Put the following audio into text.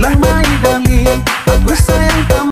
like